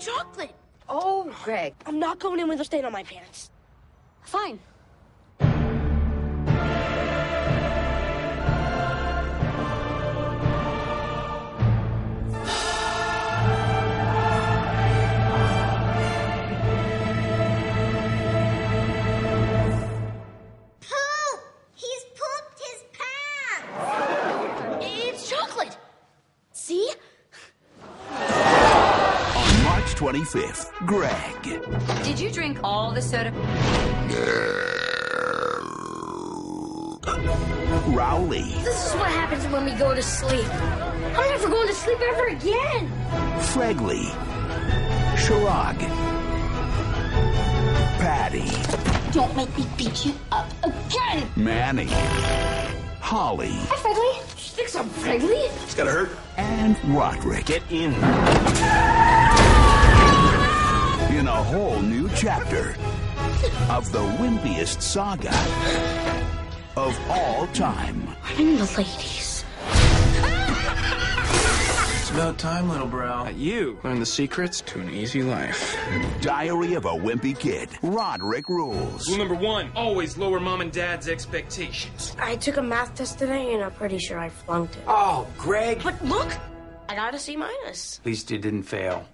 chocolate. Oh, Greg. I'm not going in with a stain on my pants. Fine. 25th, Greg. Did you drink all the soda? Rowley. This is what happens when we go to sleep. I'm never going to sleep ever again. Fregley. Chirag. Patty. Don't make me beat you up again! Manny. Holly. Hi, Fregley. You think I'm Fregley? It's gotta hurt. And Rodrick. Get in. In chapter of the wimpiest saga of all time. I'm the ladies. It's about time, little bro. You learn the secrets to an easy life. Diary of a Wimpy Kid. Rodrick rules. Rule number one, always lower mom and dad's expectations. I took a math test today and I'm pretty sure I flunked it. Oh, Greg. But look, I got a C minus. At least you didn't fail.